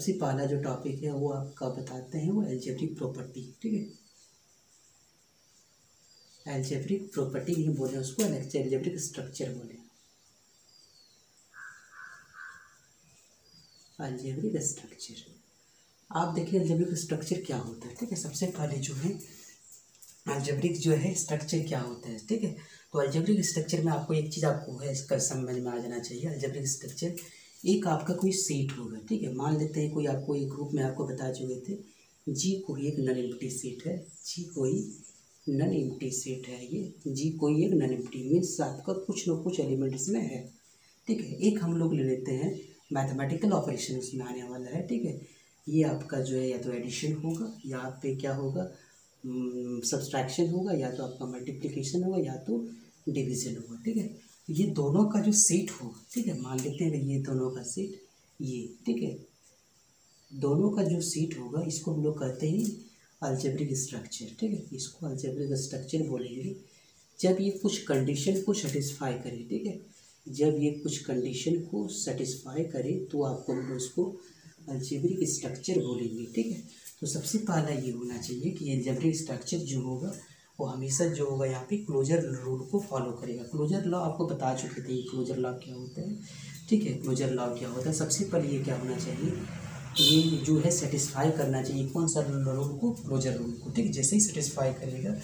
सबसे पहला जो टॉपिक है वो आपका बताते हैं वो एल्जेब्रिक प्रॉपर्टी ठीक है? एल्जेब्रिक प्रॉपर्टी नहीं बोले उसको एल्जेब्रिक स्ट्रक्चर बोले। एल्जेब्रिक स्ट्रक्चर आप देखिए एल्जेब्रिक स्ट्रक्चर क्या होता है, ठीक है? सबसे पहले जो है एल्जेब्रिक जो है स्ट्रक्चर क्या होता है, ठीक है? तो एल्जेब्रिक स्ट्रक्चर में आपको एक चीज़ आपको है, इसका समझ में आ जाना चाहिए। एल्जेब्रिक स्ट्रक्चर एक आपका कोई सेट होगा, ठीक है? मान लेते हैं कोई आपको एक ग्रुप में आपको बता चुके थे, जी, कोई एक नन एम्प्टी सेट है। जी, कोई नन एम्प्टी सेट है ये। जी, कोई एक नन एम्प्टी मीन्स आपका कुछ न कुछ एलिमेंट इसमें है। ठीक है? एक हम लोग ले लेते हैं मैथमेटिकल ऑपरेशन उसमें आने वाला है, ठीक है? ये आपका जो है या तो एडिशन होगा या पे क्या होगा? सब्सट्रैक्शन होगा, या तो आपका मल्टीप्लिकेशन होगा, या तो डिवीज़न होगा, ठीक है? ये दोनों का जो सेट हो ठीक है, मान लेते हैं ये दोनों का सेट ये, ठीक है, दोनों का जो सेट होगा, इसको हम लोग कहते हैं अल्जेब्रिक स्ट्रक्चर ठीक है, इसको अल्जेब्रिक स्ट्रक्चर बोलेंगे। जब ये कुछ कंडीशन को सेटिस्फाई करे, ठीक है, जब ये कुछ कंडीशन को सेटिस्फाई करे तो आपको हम उसको अल्जेब्रिक स्ट्रक्चर बोलेंगे, ठीक है। तो सबसे पहला ये होना चाहिए कि एल्जेब्रिक स्ट्रक्चर जो होगा वो हमेशा जो होगा यहाँ पे क्लोजर रूल को फॉलो करेगा। क्लोजर लॉ आपको बता चुके थे क्लोजर लॉ क्या होता है। ठीक है क्लोजर लॉ क्या होता है। सबसे पहले ये क्या होना चाहिए? ये जो है सेटिस्फाई करना चाहिए। कौन सा रूल को? क्लोजर रूल को। ठीक है जैसे ही सेटिस्फाई करेगा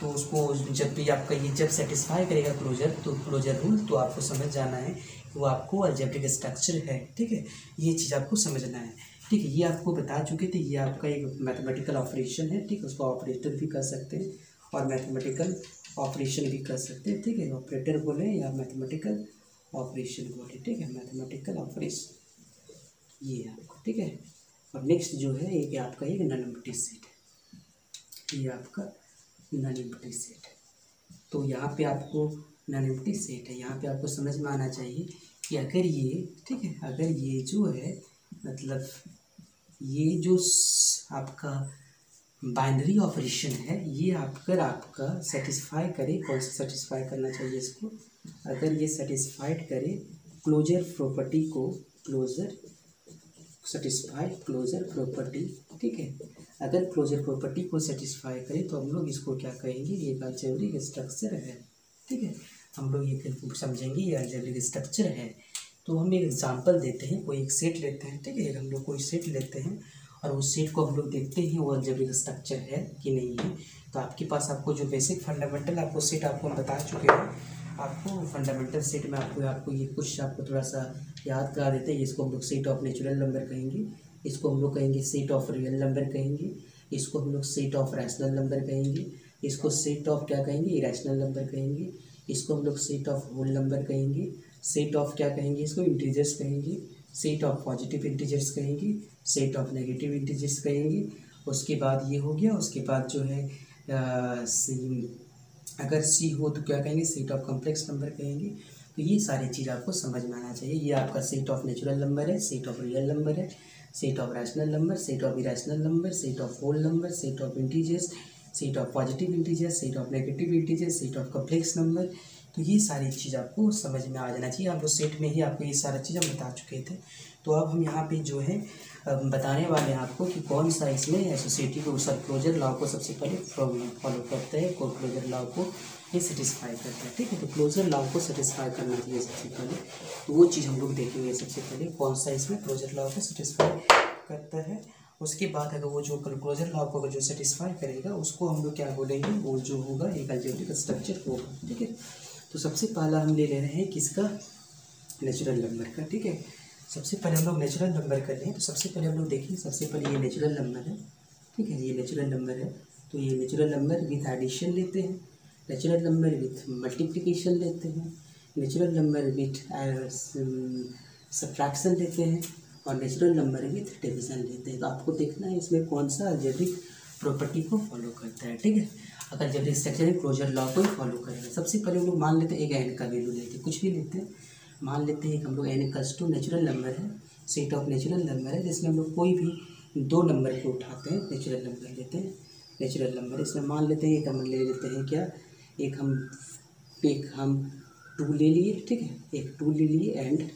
तो उसको जब भी आपका ये जब सेटिस्फाई करेगा क्लोजर तो क्लोजर रूल तो आपको समझ जाना है वो आपको अल्जेब्रिक स्ट्रक्चर है। ठीक है, ये चीज़ आपको समझना है। ठीक है, ये आपको बता चुके थे। ये आपका एक मैथमेटिकल ऑपरेशन है। ठीक है उसको ऑपरेटर भी कर सकते हैं। और मैथमेटिकल ऑपरेशन भी कर सकते हैं, ठीक है? ऑपरेटर बोले या मैथमेटिकल ऑपरेशन बोले, ठीक है? मैथमेटिकल ऑपरेशन ये है आपको, ठीक है? और नेक्स्ट जो है एक आपका एक नन एम्प्टी सेट है। ये आपका नन एम्प्टी सेट है। तो यहाँ पे आपको नन एम्प्टी सेट है। यहाँ पे आपको समझ में आना चाहिए कि अगर ये, ठीक है? अगर ये जो है मतलब ये जो आपका बाइनरी ऑपरेशन है, ये अगर आपका सेटिस्फाई करे, कौन सा सेटिस्फाई करना चाहिए इसको? अगर ये सेटिस्फाइड करे क्लोजर प्रॉपर्टी को क्लोजर सेटिस्फाई क्लोजर प्रॉपर्टी ठीक है? अगर क्लोजर प्रॉपर्टी को सेटिस्फाई करे तो हम लोग इसको क्या कहेंगे? ये अल्जेब्रिक स्ट्रक्चर है, ठीक है? हम लोग ये समझेंगे, ये अल्जेब्रिक स्ट्रक्चर है। तो हम एक एग्जांपल देते हैं, कोई एक सेट लेते हैं, ठीक है? हम लोग कोई सेट लेते हैं और उस सीट को हम लोग देखते हैं वो अल्जेब्रिक स्ट्रक्चर है कि नहीं है। तो आपके पास आपको जो बेसिक फंडामेंटल आपको सीट आपको हम बता चुके हैं। आपको फंडामेंटल सीट में आपको आपको ये कुछ आपको थोड़ा सा याद करा देते हैं इसको हम लोग सीट ऑफ़ नेचुरल नंबर कहेंगे। इसको हम लोग कहेंगे सीट ऑफ़ रियल नंबर कहेंगे। इसको हम लोग सीट ऑफ़ रैशनल नंबर कहेंगे। इसको सीट ऑफ़ क्या कहेंगे? इरेशनल नंबर कहेंगे। इसको हम लोग सीट ऑफ़ होल नंबर कहेंगे। सेट ऑफ़ क्या कहेंगे? इसको इंटीजर्स कहेंगे। सेट ऑफ़ पॉजिटिव इंटीजर्स कहेंगे सेट ऑफ़ नेगेटिव इंटीजर्स कहेंगे उसके बाद ये हो गया उसके बाद जो है आ, अगर सी हो तो क्या कहेंगे सेट ऑफ़ कॉम्प्लेक्स नंबर कहेंगे तो ये सारी चीज़ आपको समझ में आना चाहिए ये आपका सेट ऑफ़ नेचुरल नंबर है सेट ऑफ़ रियल नंबर है set of rational number set of irrational number set of whole number set of integers set of positive integers set of negative integers set of complex number तो ये सारी चीज़ आपको समझ में आ जाना चाहिए। आप उस सेट में ही आपको ये सारा चीज़ हम बता चुके थे। तो अब हम यहाँ पे जो है बताने वाले हैं आपको कि कौन सा इसमें एसोसिएटिव सब क्लोजर लॉ को सबसे पहले फॉलो करता है को क्लोजर लॉ को ये सेटिस्फाई करता है। ठीक है तो क्लोजर लॉ को सेटिस्फाई करना चाहिए सबसे पहले। तो वो चीज़ हम लोग देखेंगे सबसे पहले कौन सा इसमें क्लोजर लॉ को सेटिस्फाई करता है। उसके बाद अगर वो जो क्लोजर लॉ को जो सेटिस्फाई करेगा, उसको हम लोग क्या बोलेंगे? वो जो होगा एक अल्जेब्रिक स्ट्रक्चर होगा। ठीक है? तो सबसे पहला हम ले ले रहे हैं किसका? नेचुरल नंबर का, ठीक है? सबसे पहले हम लोग नेचुरल नंबर कर लें। तो सबसे पहले हम लोग देखें, सबसे पहले ये नेचुरल नंबर है, ठीक है? ये नेचुरल नंबर है। तो ये नेचुरल नंबर विथ एडिशन लेते हैं। नेचुरल नंबर विथ मल्टीप्लिकेशन लेते हैं। नेचुरल नंबर विथ सब्ट्रैक्शन लेते हैं। और नेचुरल नंबर विथ डिविज़न लेते हैं। तो आपको देखना है इसमें कौन सा अल्जेब्रिक प्रॉपर्टी को फॉलो करता है, ठीक है? अगर जब स्ट्रक्चर क्लोजर लॉ को ही फॉलो करेगा। सबसे पहले हम लोग मान लेते हैं एक एन का वैल्यू लेते हैं, कुछ भी लेते हैं। मान लेते हैं हम लोग एन कस टू नेचुरल नंबर है सेट ऑफ़ नेचुरल नंबर है, जिसमें हम लोग कोई भी दो नंबर को उठाते हैं नेचुरल नंबर लेते हैं। नेचुरल नंबर इसमें मान लेते हैं, एक हम ले लेते हैं क्या? एक हम एक हम टू ले लिए, ठीक है? एक टू ले लिए एंड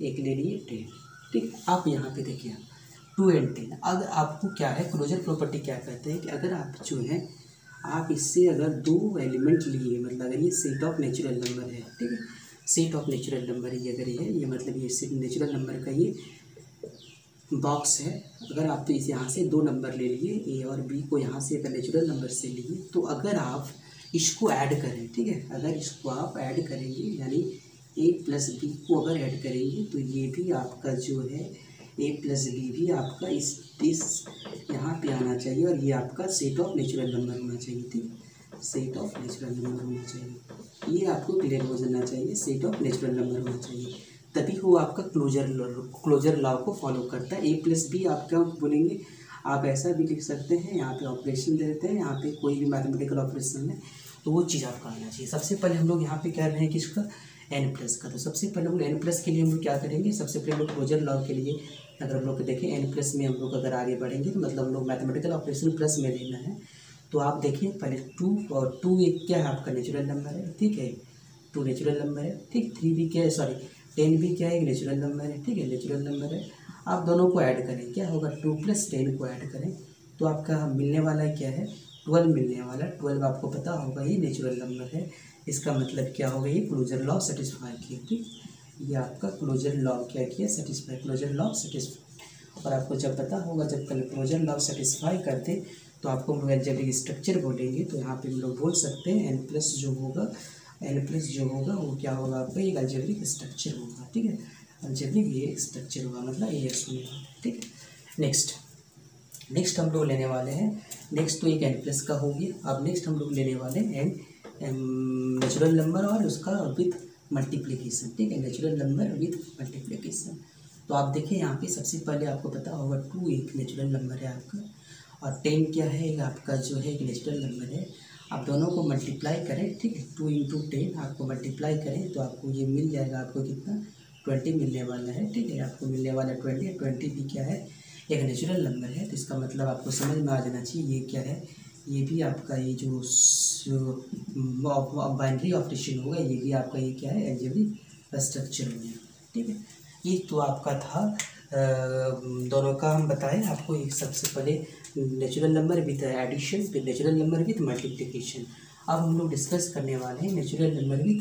एक ले लिए टेन ठीक आप यहाँ पे देखिए टू एंड टेन अगर आपको क्या है? क्लोजर प्रॉपर्टी क्या कहते हैं कि अगर आप जो है आप इससे अगर दो एलिमेंट लिए मतलब अगर ये सेट ऑफ़ नेचुरल नंबर है, ठीक है? सेट ऑफ़ नेचुरल नंबर ये अगर ये है, ये मतलब ये सिर्फ़ नेचुरल नंबर का ये बॉक्स है। अगर आप तो इस यहाँ से दो नंबर ले लिए ए और बी को यहाँ से अगर नेचुरल नंबर से लिए तो अगर आप इसको ऐड करें, ठीक है? अगर इसको आप ऐड करेंगे, यानी ए प्लस बी को अगर ऐड करेंगे तो ये भी आपका जो है ए प्लस बी भी आपका इस इस यहाँ पे आना चाहिए और ये आपका सेट ऑफ़ नेचुरल नंबर होना चाहिए, ठीक? सेट ऑफ़ नेचुरल नंबर होना चाहिए। ये आपको क्लियर हो जाना चाहिए सेट ऑफ़ नेचुरल नंबर होना चाहिए। तभी वो आपका क्लोजर क्लोजर लॉ को फॉलो करता है। ए प्लस बी आप क्या बोलेंगे? आप ऐसा भी लिख सकते हैं, यहाँ पे ऑपरेशन दे देते हैं, यहाँ पे कोई भी मैथमेटिकल ऑपरेशन है तो वो चीज़ आपका आना चाहिए। सबसे पहले हम लोग यहाँ पे कह रहे हैं किसका एन प्लस का। तो सबसे पहले हम लोग एन प्लस के लिए हम लोग क्या करेंगे? सबसे पहले हम लोग क्लोजर लॉ के लिए अगर हम लोग देखें एन प्लस में हम लोग अगर आगे बढ़ेंगे तो मतलब हम लोग मैथमेटिकल ऑपरेशन प्लस में लेना है। तो आप देखें, पहले टू और टू एक क्या है आपका नेचुरल नंबर है? ठीक है? टू नेचुरल नंबर है, ठीक? थ्री भी क्या है? सॉरी टेन भी क्या है? नेचुरल नंबर है, ठीक है? नेचुरल नंबर है। आप दोनों को ऐड करें। क्या होगा? टू प्लस टेन को ऐड करें। तो आपका मिलने वाला क्या है? ट्वेल्व मिलने वाला। ट्वेल्व आपको पता होगा, ये नेचुरल नंबर है। इसका मतलब क्या होगा? ये क्लोजर लॉ सेटिस्फाई किया, ठीक? ये आपका क्लोजर लॉ क्या किया? सेटिस्फाई क्लोजर लॉ सेटिस्फाई और आपको जब पता होगा, जब कल क्लोजर लॉ सेटिस्फाई करते तो आपको हम लोग जब एक स्ट्रक्चर बोलेंगे। तो यहाँ पे हम लोग बोल सकते हैं एन प्लस जो होगा एन प्लस जो होगा, वो क्या होगा आपका? एक अल्जेब्रिक स्ट्रक्चर होगा, ठीक है? अल्जेब्रिक ये स्ट्रक्चर होगा मतलब ए एस होने वाला ठीक नेक्स्ट नेक्स्ट हम लोग लेने वाले हैं। नेक्स्ट तो एक एन प्लस का हो गया। अब नेक्स्ट हम लोग लेने वाले हैं एन नेचुरल नंबर और उसका विथ मल्टीप्लिकेशन ठीक है? नेचुरल नंबर विथ मल्टीप्लिकेशन तो आप देखें यहाँ पे सबसे पहले आपको पता होगा टू एक नेचुरल नंबर है आपका और टेन क्या है? आपका जो है एक नेचुरल नंबर है। आप दोनों को मल्टीप्लाई करें, ठीक है? टू इंटू टेन आपको मल्टीप्लाई करें तो आपको ये मिल जाएगा। आपको कितना? ट्वेंटी मिलने वाला है, ठीक है? आपको मिलने वाला ट्वेंटी ट्वेंटी भी क्या है? एक नेचुरल नंबर है। तो इसका मतलब आपको समझ में आ जाना चाहिए ये क्या है? ये भी आपका ये जो बाइनरी ऑपरेशन होगा, ये भी आपका ये क्या है एल्जेब्रिक स्ट्रक्चर गया ठीक है? ये तो आपका था। दोनों का हम बताएँ, आपको एक सबसे पहले नेचुरल नंबर विथ एडिशन फिर नेचुरल नंबर विथ मल्टीप्लिकेशन अब हम लोग डिस्कस करने वाले हैं नेचुरल नंबर विथ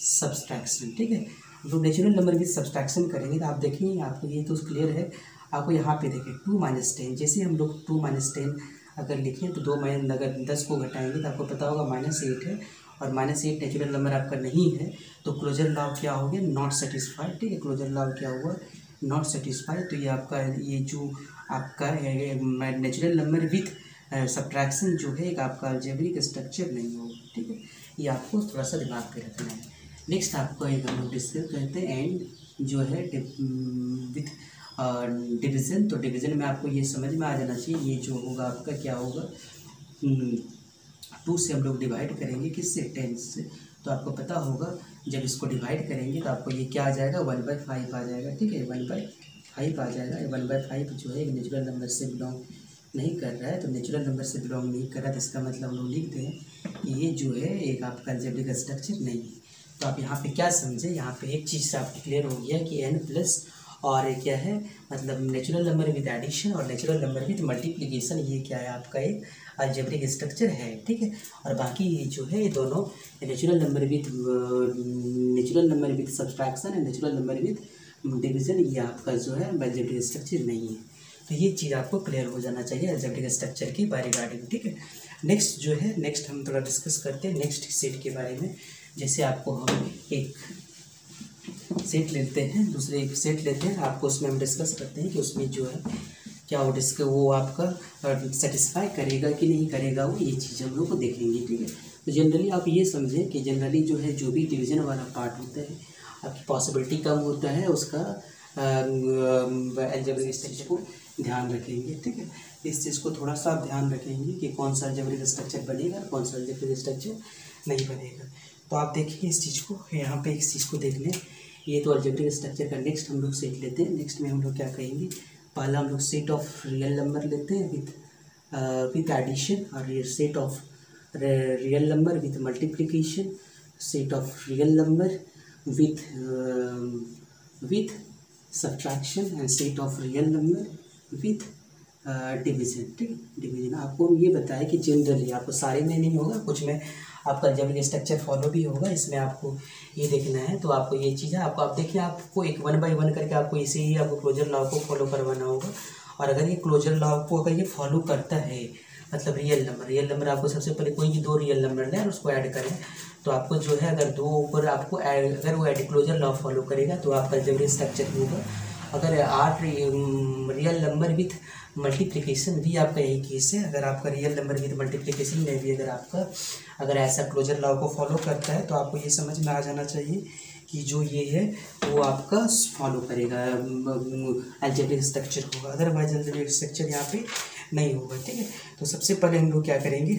सब्सट्रैक्शन ठीक है? जो नेचुरल नंबर विथ सब्सट्रैक्शन करेंगे तो आप देखेंगे, आपको ये तो क्लियर है। आपको यहाँ पे देखें टू माइनस टेन जैसे हम लोग टू माइनस टेन अगर लिखें तो दो माइनस, अगर दस को घटाएँगे तो आपको पता होगा माइनस एट है और माइनस एट नेचुरल नंबर आपका नहीं है तो क्लोजर लॉ क्या हो गया? नॉट सेटिस्फाइड ठीक है? क्लोजर लॉ क्या हुआ? नॉट सेटिस्फाइड तो ये आपका, ये जो आपका नेचुरल नंबर विथ सब्ट्रैक्शन जो है, एक आपका अल्जेब्रिक स्ट्रक्चर नहीं होगा, ठीक है? ये आपको थोड़ा सा दिमाग पे रखना है। नेक्स्ट आपको एक हम लोग डिस्कस करते हैं एंड जो है विथ डिवीज़न तो डिवीज़न में आपको ये समझ में आ जाना चाहिए, ये जो होगा आपका क्या होगा? टू से हम लोग डिवाइड करेंगे किससे? टेन से। तो आपको पता होगा, जब इसको डिवाइड करेंगे तो आपको ये क्या आ जाएगा? वन बाई फाइव आ जाएगा, ठीक है? वन बाई फाइव आ जाएगा। वन बाई फाइव जो है नेचुरल नंबर से बिलोंग नहीं कर रहा है तो नेचुरल नंबर से बिलोंग नहीं कर रहा तो इसका मतलब हम लोग लिखते हैं कि ये जो है, एक आपका जेबडी स्ट्रक्चर नहीं है। तो आप यहाँ पे क्या समझे? यहाँ पे एक चीज़ से आपको क्लियर हो गया कि एन प्लस और ये क्या है मतलब नेचुरल नंबर विद एडिशन और नेचुरल नंबर विद मल्टीप्लिकेशन ये क्या है आपका एक अल्जेब्रिक स्ट्रक्चर है, ठीक है? और बाकी जो है ये दोनों natural number with natural number with subtraction and natural number with division ये आपका जो है अल्जेब्रिक स्ट्रक्चर नहीं है। तो ये चीज़ आपको क्लियर हो जाना चाहिए अल्जेब्रिक स्ट्रक्चर की बारे रिगार्डिंग ठीक है? नेक्स्ट जो है नेक्स्ट हम थोड़ा डिस्कस करते हैं नेक्स्ट सेट के बारे में। जैसे आपको हम एक सेट लेते हैं, दूसरे एक सेट लेते हैं, आपको उसमें हम डिस्कस करते हैं कि उसमें जो है क्या वो डिस्क वो आपका सेटिस्फाई करेगा कि नहीं करेगा, वो ये चीज़ हम लोग को देखेंगे, ठीक है? तो जनरली आप ये समझें कि जनरली जो है जो भी डिवीज़न वाला पार्ट होता है, आपकी पॉसिबिलिटी कम होता है, उसका एल्जेब्रिक स्ट्रक्चर को ध्यान रखेंगे, ठीक है? इस चीज़ को थोड़ा सा आप ध्यान रखेंगे कि कौन सा एल्जेब्रिक स्ट्रक्चर बनेगा कौन सा एल्जेब्रिक स्ट्रक्चर नहीं बनेगा। तो आप देखिए इस चीज़ को, यहाँ पे इस चीज़ को देख लें। ये तो अल्जेब्रिक स्ट्रक्चर का नेक्स्ट हम लोग सेट लेते हैं। नेक्स्ट में हम लोग क्या कहेंगे? पहला हम लोग सेट ऑफ़ रियल नंबर लेते हैं विथ विथ एडिशन और set of real number with multiplication set of real number with with subtraction and set of real number with division ठीक डिवीज़न आपको ये बताया कि जनरली आपको सारे में नहीं होगा, कुछ में आपका जब स्ट्रक्चर फॉलो भी होगा, इसमें आपको ये देखना है। तो आपको ये चीज़ है, आपको, आप देखिए, आपको एक वन बाई वन करके आपको इसे ही, आपको क्लोजर लॉ को फॉलो करवाना होगा। और अगर ये क्लोजर लॉ को अगर ये फॉलो करता है मतलब रियल नंबर रियल नंबर आपको सबसे पहले कोई भी दो रियल नंबर लें और उसको ऐड करें। तो आपको जो है, अगर दो ऊपर आपको अगर वो एड क्लोजर लॉ फॉलो करेगा तो आपका जब स्ट्रक्चर होगा, अगर आठ रियल नंबर विथ मल्टीप्लिकेशन भी आपका यही केस है। अगर आपका रियल नंबर विद मल्टीप्लिकेशन में भी अगर आपका, अगर ऐसा क्लोजर लॉ को फॉलो करता है तो आपको ये समझ में आ जाना चाहिए कि जो ये है, वो आपका फॉलो करेगा। एल्जेब्रिक स्ट्रक्चर होगा। अदरवाइज़ एल्जेब्रिक स्ट्रक्चर यहाँ पे नहीं होगा, ठीक है? तो सबसे पहले हम लोग क्या करेंगे?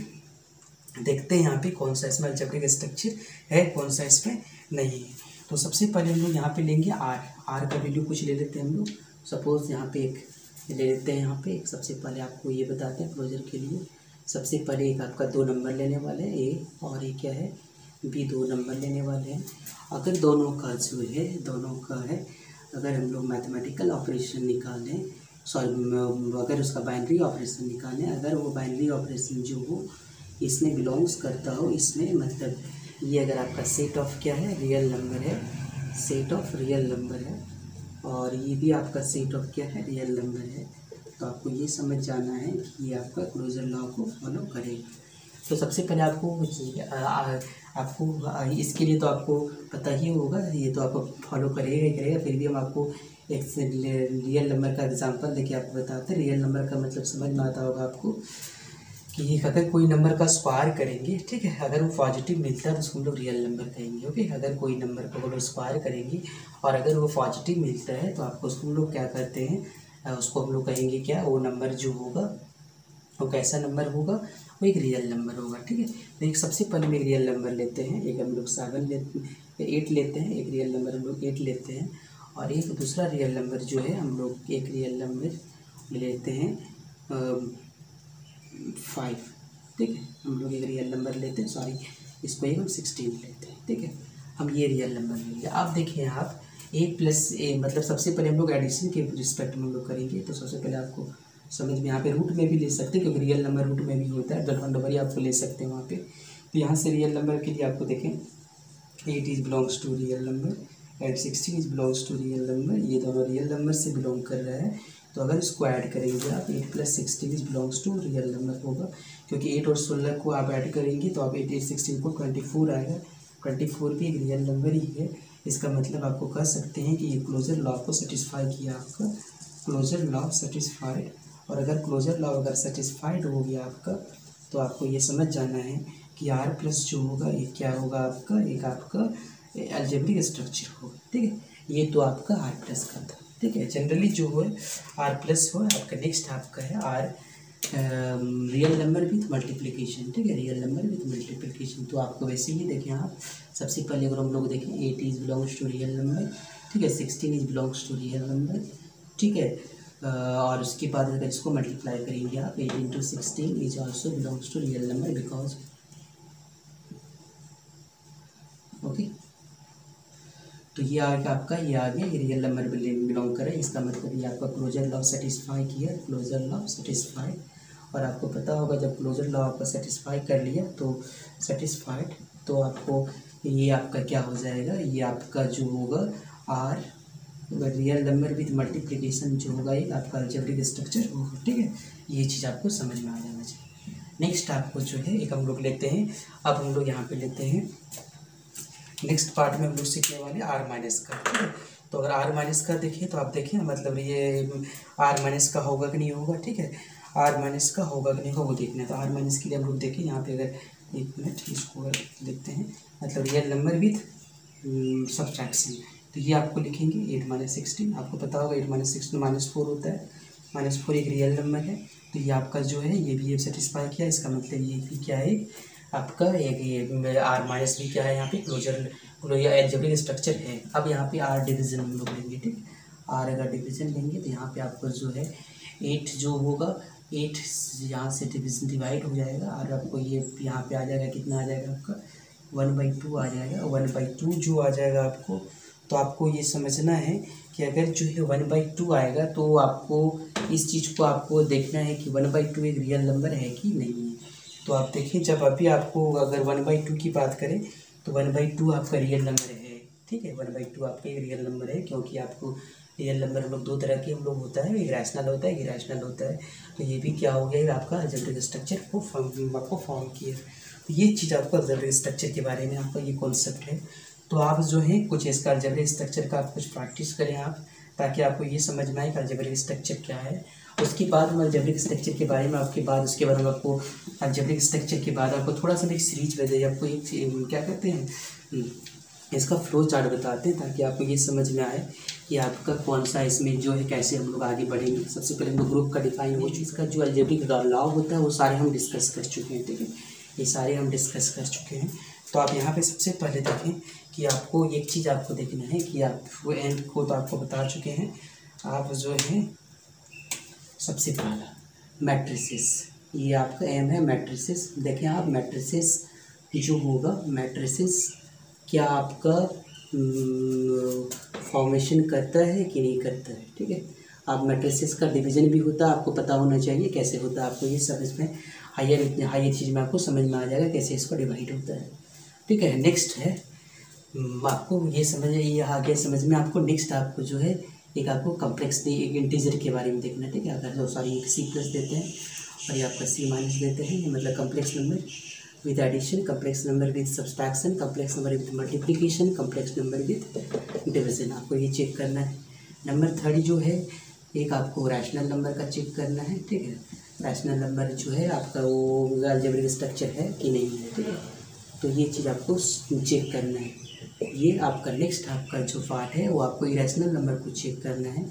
देखते हैं यहाँ पे कौन सा इसमें एल्जेब्रिक स्ट्रक्चर है, कौन सा इसमें नहीं है। तो सबसे पहले हम लोग यहाँ पे लेंगे आर आर का वैल्यू कुछ ले लेते हैं हम लोग। सपोज़ यहाँ पे एक ले लेते हैं यहाँ पे। सबसे पहले आपको ये बताते हैं क्लोजर के लिए। सबसे पहले एक आपका दो नंबर लेने वाले हैं ए और ये क्या है, बी दो नंबर लेने वाले हैं। अगर दोनों का जो है, दोनों का है, अगर हम लोग मैथमेटिकल ऑपरेशन निकालें सॉरी अगर उसका बाइनरी ऑपरेशन निकालें, अगर वो बाइनरी ऑपरेशन जो हो, इसमें बिलोंग्स करता हो, इसमें मतलब ये अगर आपका सेट ऑफ़ क्या है रियल नंबर है सेट ऑफ़ रियल नंबर है और ये भी आपका सेट ऑफ़ क्या है रियल नंबर है। तो आपको ये समझ जाना है कि ये आपका क्लोजर लॉ को फॉलो करेगा। तो सबसे पहले आपको आपको इसके लिए तो आपको पता ही होगा, ये तो आपको फॉलो करेगा ही करेगा, फिर भी हम आपको एक रियल नंबर का एग्जांपल देखिए आपको बताते हैं। रियल नंबर का मतलब समझ में आता होगा आपको। कि अगर कोई नंबर का स्क्वायर करेंगे, ठीक है? अगर वो पॉजिटिव मिलता है तो उसको हम लोग रियल नंबर कहेंगे ओके अगर कोई नंबर को हम लोग स्क्वायर करेंगे, और अगर वो पॉजिटिव मिलता है तो आपको उसको हम लोग क्या करते हैं? उसको हम लोग कहेंगे क्या? वो नंबर जो होगा, वो कैसा नंबर होगा? वो एक रियल नंबर होगा, ठीक है? तो एक सबसे पहले हम रियल नंबर लेते हैं, एक हम लोग सेवन लेते एट लेते हैं, एक रियल नंबर हम लोग एट लेते हैं, और एक दूसरा रियल नंबर जो है, हम लोग एक रियल नंबर लेते हैं फाइव ठीक है? हम लोग एक रियल नंबर लेते हैं सॉरी इसको एक हम सिक्सटीन लेते हैं, ठीक है? हम ये रियल नंबर लेंगे अब देखिए, आप ए प्लस ए मतलब सबसे पहले हम लोग एडिशन के रिस्पेक्ट में हम लोग करेंगे तो सबसे पहले आपको समझ में यहाँ पे रूट में भी ले सकते हैं, क्योंकि रियल नंबर रूट में भी होता है डबल ही आपको ले सकते हैं वहाँ पे। तो यहाँ से रियल नंबर के लिए आपको देखें eight is belongs to real number eight sixteen is belongs to real number ये दोनों रियल नंबर से बिलोंग कर रहा है। तो अगर इसको ऐड करेंगे आप eight plus sixteen is belongs to real number होगा, क्योंकि एट और सोलह को आप ऐड करेंगे तो आप एट एट सिक्सटीन को ट्वेंटी फोर आएगा। ट्वेंटी फोर भी एक रियल नंबर ही है। इसका मतलब आपको कह सकते हैं कि ये क्लोजर लॉ को सेटिस्फाई किया आपका। क्लोजर लॉ सेटिस्फाइड और अगर क्लोजर लॉ अगर सेटिस्फाइड हो गया आपका तो आपको ये समझ जाना है कि आर प्लस जो होगा, ये क्या होगा आपका? एक आपका एल्जेब्रिक स्ट्रक्चर होगा। ठीक है? ये तो आपका आर प्लस का था। ठीक है जनरली जो है आर प्लस हो, आपका नेक्स्ट आपका है R real number with multiplication ठीक है रियल नंबर विथ मल्टीप्लिकेशन तो आपको वैसे ही देखें आप, सबसे पहले अगर हम लोग देखें eight is belongs to real number ठीक है sixteen is belongs to real number ठीक है और उसके बाद अगर इसको मल्टीप्लाई करेंगे आप eight into sixteen is also belongs to real number because okay तो ये आ गया आपका, ये आ गया, ये रियल नंबर बिलोंग करे इसका मतलब ये आपका क्लोजर लॉ सेटिस्फाई किया क्लोजर लॉ सेटिस्फाई और आपको पता होगा, जब क्लोजर लॉ आपका सेटिस्फाई कर लिया तो सेटिस्फाइड तो आपको ये आपका क्या हो जाएगा? ये आपका जो होगा R real number with multiplication जो होगा, ये आपका अल्जेब्रिक स्ट्रक्चर होगा, ठीक है? ये चीज़ आपको समझ में आ जाना चाहिए। नेक्स्ट आपको जो है, एक हम लोग लेते हैं। अब हम लोग यहाँ पे लेते हैं। नेक्स्ट पार्ट में हम लोग सीखने वाले आर माइनस का, ठीक है? तो अगर आर माइनस का देखिए तो आप देखिए मतलब ये आर माइनस का होगा कि नहीं होगा, ठीक है? आर माइनस का होगा कि नहीं होगा वो देखना तो आर माइनस के लिए हम लोग देखें यहाँ पे अगर एक मिनट इसको अगर देखते हैं मतलब रियल नंबर विथ सब्सट्रैक्शन तो ये आपको लिखेंगे एट माइनस सिक्सटीन आपको पता होगा eight minus sixteen minus four होता है। माइनस फोर एक रियल नंबर है। तो ये आपका जो है, ये भी ये सेटिस्फाई किया। इसका मतलब ये भी क्या है? आपका एक ये आर माइनस भी क्या है यहाँ पे? क्लोजर एल्जेब्रिक स्ट्रक्चर है, अब यहाँ पे आर डिवीज़न हम लोग लेंगे, ठीक? आर अगर डिवीज़न लेंगे तो यहाँ पे आपको जो है एट जो होगा एट यहाँ से डिवीज़न डिवाइड हो जाएगा, और आपको ये यहाँ पे आ जाएगा, कितना आ जाएगा आपका? वन बाई टू आ जाएगा वन बाई टू जो आ जाएगा आपको तो आपको ये समझना है कि अगर जो है वन बाई टू आएगा तो आपको इस चीज़ को आपको देखना है कि वन बाई टू एक रियल नंबर है कि नहीं। है तो आप देखिए जब अभी आपको अगर वन बाई टू की बात करें तो वन बाई टू आपका रियल नंबर है। ठीक है? वन बाई टू आपका रियल नंबर है, क्योंकि आपको रियल नंबर हम लोग दो तरह के हम लोग होता है। एक रैशनल होता है, एक इरेशनल होता है। तो ये भी क्या हो गया आपका अल्जेब्रिक स्ट्रक्चर को फॉर्म आपको फॉर्म किया। तो ये चीज़ आपको अल्जेब्रिक स्ट्रक्चर के बारे में आपका ये कॉन्सेप्ट है। तो आप जो है, कुछ इसका अल्जेब्रिक स्ट्रक्चर का आप कुछ प्रैक्टिस करें आप, ताकि आपको ये समझ में आए कि अल्जेब्रिक स्ट्रक्चर क्या है। उसके बाद हम अल्जेब्रिक स्ट्रक्चर के बारे में आपके बाद उसके बाद हम आपको अल्जेब्रिक स्ट्रक्चर के बाद आपको थोड़ा सा एक सीरीज़ बजे आपको एक क्या कहते हैं? हम्म, इसका फ्लो चार्ट बताते हैं ताकि आपको ये समझ में आए कि आपका कौन सा इसमें जो है कैसे हम लोग आगे बढ़ेंगे। सबसे पहले हम लोग ग्रुप का डिफाइन हो चीज़ का जो अल्जेब्रिक लॉ होता है वो सारे हम डिस्कस कर चुके हैं ठीक है? ये सारे हम डिस्कस कर चुके हैं। तो आप यहाँ पे सबसे पहले देखें कि आपको एक चीज़ आपको देखना है कि आप वो एंड को तो आपको बता चुके हैं। आप जो है सबसे पहला मैट्रिसिस ये आपका एम है मैट्रिसिस देखें आप मैट्रिसिस जो होगा मैट्रिसिस क्या आपका फॉर्मेशन करता है कि नहीं करता है, ठीक है? आप मेट्रिसेस का डिवीज़न भी होता है आपको पता होना चाहिए कैसे होता है, आपको ये सब इसमें हायर हायर चीज़ में आपको समझ में आ जाएगा कैसे इसको डिवाइड होता है, ठीक है? नेक्स्ट है आपको ये समझ, ये आगे समझ में आपको नेक्स्ट आपको जो है एक आपको कम्प्लेक्स एक इंटीजर के बारे में देखना, ठीक है? अगर सारी एक सी प्लस देते हैं और ये आपका सी माइनस देते हैं मतलब complex number with addition complex number with subtraction complex number with multiplication complex number with division आपको ये चेक करना है। नंबर थर्ड जो है, एक आपको रैशनल नंबर का चेक करना है, ठीक है? रैशनल नंबर जो है, आपका वो अलजेब्रिक स्ट्रक्चर है कि नहीं है, ठीक है? तो ये चीज़ आपको चेक करना है। ये आपका नेक्स्ट आपका जो पार्ट है, वो आपको इरेशनल नंबर को चेक करना है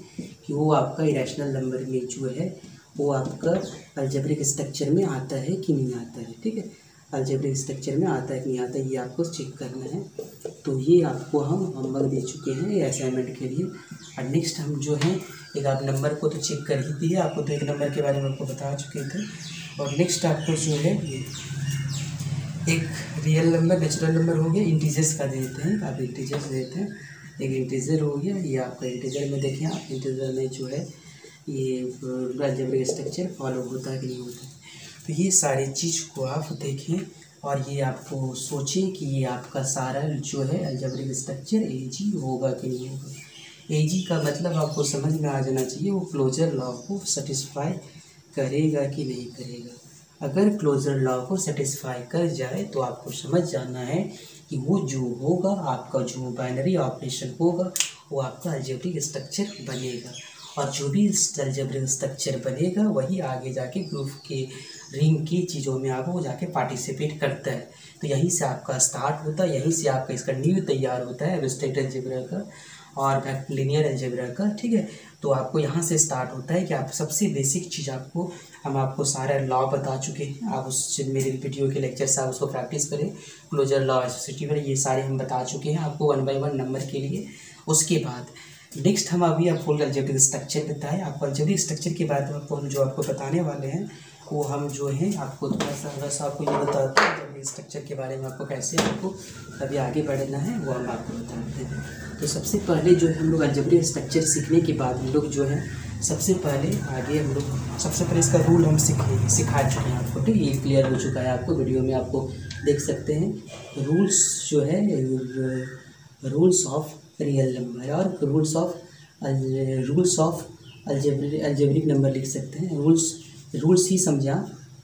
कि वो आपका इरेशनल नंबर में जो है, वो आपका अल्जेब्रिक स्ट्रक्चर में आता है कि नहीं आता है, ठीक है? अलजेब्रिक स्ट्रक्चर में आता है कि नहीं आता है, ये आपको चेक करना है। तो ये आपको हम होमवर्क दे चुके हैं असाइनमेंट के लिए। और नेक्स्ट हम जो है, एक आप नंबर को तो चेक कर ही दिए आपको तो एक नंबर के बारे में आपको बता चुके थे। और नेक्स्ट आपको जो है, ये एक रियल नंबर नेचुरल नंबर हो गया इंटीजर्स का दे देते हैं, आप इंटीजर्स देते हैं। एक इंटीजर हो गया, ये आपका इंटीजर में देखें आप इंटीजर में जो है, ये अलजेब्रिक स्ट्रक्चर फॉलो होता है कि नहीं होता तो ये सारी चीज़ को आप देखें और ये आपको सोचें कि ये आपका सारा जो है अलजबरिक स्ट्रक्चर ए जी होगा कि नहीं होगा। ए का मतलब आपको समझ में आ जाना चाहिए, वो क्लोजर लॉ को सेटिस्फाई करेगा कि नहीं करेगा। अगर क्लोजर लॉ को सेटिस्फाई कर जाए तो आपको समझ जाना है कि वो जो होगा, आपका जो बाइनरी ऑपरेशन होगा, वो आपका अलजेब्रिक स्ट्रक्चर बनेगा। और जो भी अलजेब्रिक स्ट्रक्चर बनेगा, वही आगे जाके ग्रुप के रिंग की चीज़ों में आप वो जाके पार्टिसिपेट करता है। तो यहीं से आपका स्टार्ट होता है, यहीं से आपका इसका न्यू तैयार होता है एब्स्ट्रैक्ट एल्जेब्रा का। और लीनियर एल्जेब्रा का, ठीक है? तो आपको यहाँ से स्टार्ट होता है कि आप सबसे बेसिक चीज़ आपको, हम आपको सारा लॉ बता चुके हैं। आप उस मेरे वीडियो के लेक्चर से आप उसको प्रैक्टिस करें। क्लोजर लॉ एसोसिएटिव ये सारे हम बता चुके हैं आपको वन बाई वन नंबर के लिए। उसके बाद नेक्स्ट हम अभी आप फुल अल्जेब्रिक स्ट्रक्चर बताएँ। आपको अल्जेब्रिक स्ट्रक्चर के बाद आपको हम जो आपको बताने वाले हैं वो हम जो है, आपको थोड़ा सा बस आपको ये बताते हैं जब स्ट्रक्चर के बारे में आपको कैसे आपको अभी आगे बढ़ना है, वो हम आपको बताते हैं। तो सबसे पहले जो है, हम लोग अलजबरी स्ट्रक्चर सीखने के बाद हम लोग जो है, सबसे पहले आगे हम लोग, सबसे पहले इसका रूल हम सीखे, सिखा चुके हैं आपको, ठीक ये क्लियर हो चुका है आपको वीडियो में आपको देख सकते हैं। रूल्स जो है रूल्स ऑफ़ रियल नंबर और rules of rules of algebraic number लिख सकते हैं। रूल्स रूल्स ही समझा।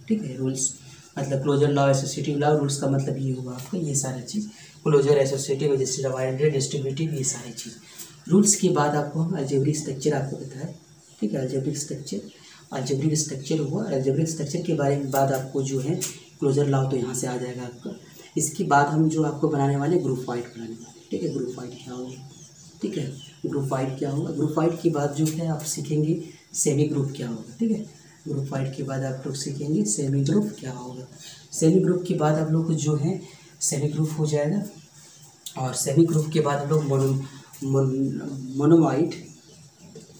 ठीक है रूल्स मतलब closure law associative law rules का मतलब ये हुआ आपका ये सारी चीज़। क्लोजर एसोसिएटिव डिवाइडेड डिस्ट्रीब्यूटिव ये सारी चीज़। रूल्स के बाद आपको हम अल्जेब्रिक स्ट्रक्चर आपको बताया। ठीक है अल्जेब्रिक स्ट्रक्चर अल्जेब्रिक स्ट्रक्चर हुआ। अल्जेब्रिक स्ट्रक्चर के बारे में बाद आपको जो है क्लोजर लॉ तो यहाँ से आ जाएगा आपका। इसके बाद हम जो आपको बनाने वाले ग्रुप वाइट बनाने वाले ठीक है ग्रुप वाइट क्या होगा? ठीक है ग्रुप वाइट क्या होगा? ग्रुप वाइट के बाद जो है आप सीखेंगे सेमी ग्रुप क्या होगा। ठीक है ग्रुप वाइट के बाद आप लोग सीखेंगे सेमी ग्रुप क्या होगा। सेमी ग्रुप के बाद आप लोग जो है सेमी ग्रुप हो जाएगा। और सेमी ग्रुप के बाद हम लोग मोनो मोनोमाइट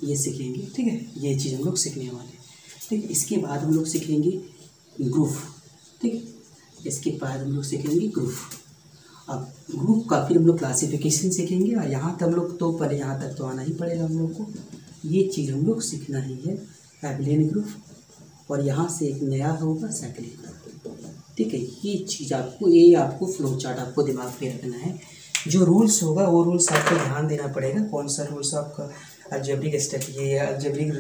ये सीखेंगे, ठीक है? ये चीज़ हम लोग सीखने वाले हैं। ठीक है, इसके बाद हम लोग सीखेंगे ग्रुप ठीक है? इसके बाद हम लोग सीखेंगे ग्रुप अब ग्रुप का फिर हम लोग क्लासिफिकेशन सीखेंगे। और यहाँ तक हम लोग तो पहले यहाँ तक तो आना ही पड़ेगा हम लोग को। ये चीज़ हम लोग सीखना ही है। एबलियन ग्रुप और यहाँ से एक नया होगा साइक्लिक ठीक है, ये चीज़ आपको, ये आपको फ्लो चार्ट आपको दिमाग पे रखना है। जो रूल्स होगा, वो रूल्स आपको ध्यान देना पड़ेगा, कौन सा रूल्स आपका अल्जेब्रिक स्टेप ये अल्जेब्रिक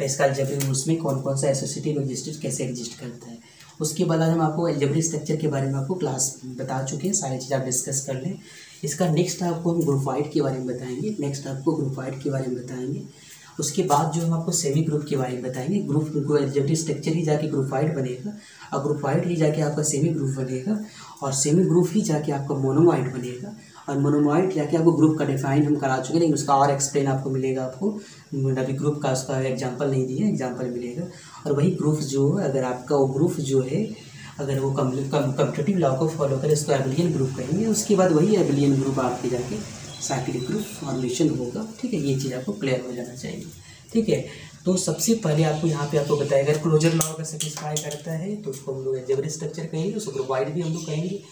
इसका अल्जेब्रिक रूल्स में कौन कौन सा एसोसिएटिव एग्जिस्ट कैसे एग्जिस्ट करता है। उसके बाद हम आपको एल्जेब्रिक स्ट्रक्चर के बारे में आपको क्लास बता चुके हैं, सारी चीज़ आप डिस्कस कर लें। इसका नेक्स्ट आपको हम ग्रुप के बारे में बताएँगे नेक्स्ट आपको ग्रुप के बारे में बताएँगे। उसके बाद जो हम आपको सेमी ग्रुप के बारे में बताएँगे ग्रुप एल्जेब्रिक स्ट्रक्चर ही जाके ग्रुप बनेगा, और ग्रुप ही जाके आपका सेमी ग्रुप बनेगा, और सेमी ग्रुप ही जाके आपका मोनोमाइट बनेगा, और मोनोमाइट जाके आपको ग्रुप का डिफाइन हम करा चुके हैं, लेकिन उसका और एक्सप्लेन आपको मिलेगा आपको। अभी ग्रुप का उसका एग्ज़ाम्पल नहीं दिया एग्ज़ाम्पल मिलेगा। और वही ग्रुप जो, अगर आपका वो ग्रुप जो है, अगर वो कम्पिटेटिव लॉ को फॉलो करे, उसको एबिलियन ग्रुप कहेंगे, उसके बाद वही एबिलियन ग्रुप आपके जाके साइक्लिक ग्रुप फॉर्मेशन होगा, ठीक है? ये चीज़ आपको क्लियर हो जाना चाहिए, ठीक है? तो सबसे पहले आपको यहाँ पे आपको बताया अगर क्लोजर लॉ अगर सेटिस्फाई करता है तो उसको हम लोग एल्जेब्रिक स्ट्रक्चर कहेंगे, उसको ग्रुप वाइड भी हम लोग कहेंगे।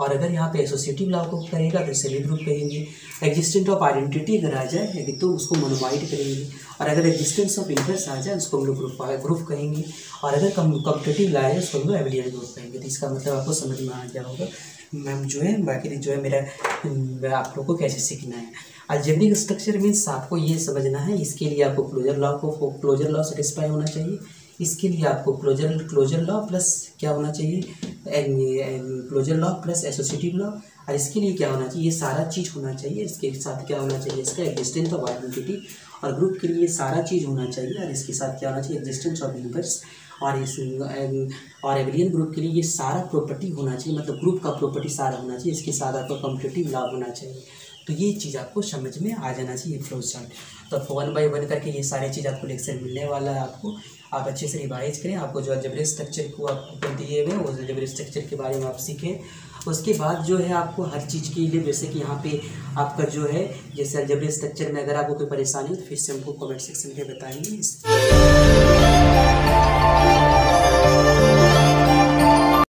और अगर यहाँ पे एसोसिएटिव लॉ को कहेगा तो सेमी ग्रुप कहेंगे। एग्जिस्टेंट ऑफ़ आइडेंटिटी अगर आ जाए तो उसको मोनोमाइट करेंगे। और अगर एग्जिस्टेंस ऑफ़ इंटरेस्ट आ जाए, उसको हम लोग ग्रुप ग्रुप कहेंगे। और अगर कम्पिटेटिव लाए उसको हम लोग एविलियन ग्रुप कहेंगे। तो इसका मतलब आपको समझ में आ गया होगा। मैम जो है, बाकी जो है मेरा आप लोग को कैसे सीखना है। अल्जेब्रिक स्ट्रक्चर मीन्स आपको ये समझना है, इसके लिए आपको क्लोजर लॉ को क्लोजर लॉ सेटिस्फाई होना चाहिए। इसके लिए आपको क्लोजर क्लोजर लॉ प्लस क्या होना चाहिए? Closure law plus associative law और इसके लिए क्या होना चाहिए? ये सारा चीज़ होना चाहिए, इसके साथ क्या होना चाहिए? इसका एग्जिस्टेंस ऑफ़ आइडेंटिटी और ग्रुप के लिए सारा चीज़ होना चाहिए, और इसके साथ क्या होना चाहिए? एग्जिस्टेंस ऑफ़ यूनिवर्स और इस और एवलियन ग्रुप के लिए ये सारा प्रॉपर्टी होना चाहिए मतलब ग्रुप का प्रॉपर्टी सारा होना चाहिए, इसके साथ आपका कम्पिटेटिव लाभ होना चाहिए। तो ये चीज़ आपको समझ में आ जाना चाहिए फ्लो चार्ट तो वन बाई वन करके ये सारी चीज़ आपको लेक्चर मिलने वाला है आपको। आप अच्छे से रिवाइज करें, आपको जो अलजबरी स्ट्रक्चर को आपको दिए हुए उस अलजबरी स्ट्रक्चर के बारे में आप सीखें। उसके बाद जो है आपको हर चीज़ के लिए, जैसे कि यहाँ पे आपका जो है, जैसे अलजबरी स्ट्रक्चर में अगर आपको कोई परेशानी हो तो फिर से हमको कमेंट सेक्शन में बताएँगे। Thank you.